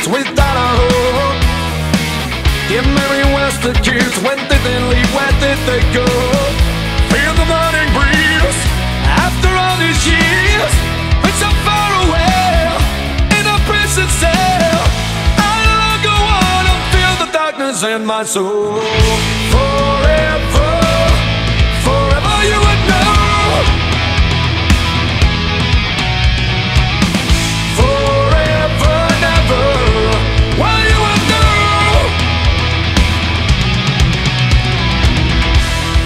on streets without a hope. Give Mary West the kids when did they leave? Where did they go? Feel the morning breeze after all these years. It's so far away in a prison cell. I no longer wanna feel the darkness in my soul. Forever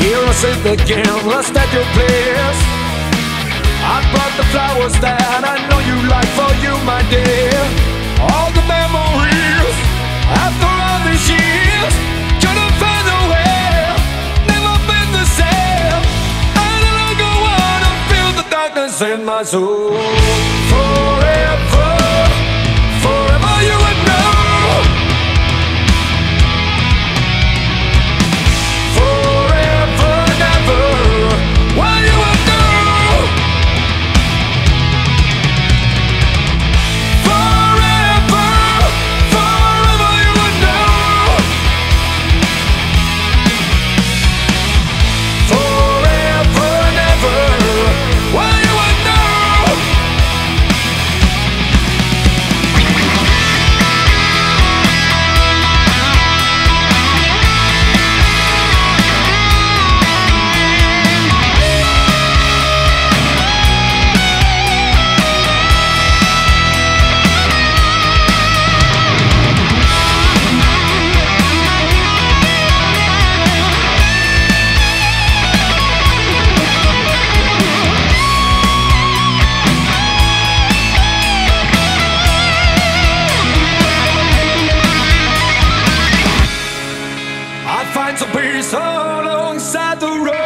Here I sit again, lost at your place. I brought the flowers that I know you like for you, my dear. All the memories after all these years. Couldn't find a way, never been the same. I no longer wanna feel the darkness in my soul. Forever. find some peace alongside the road.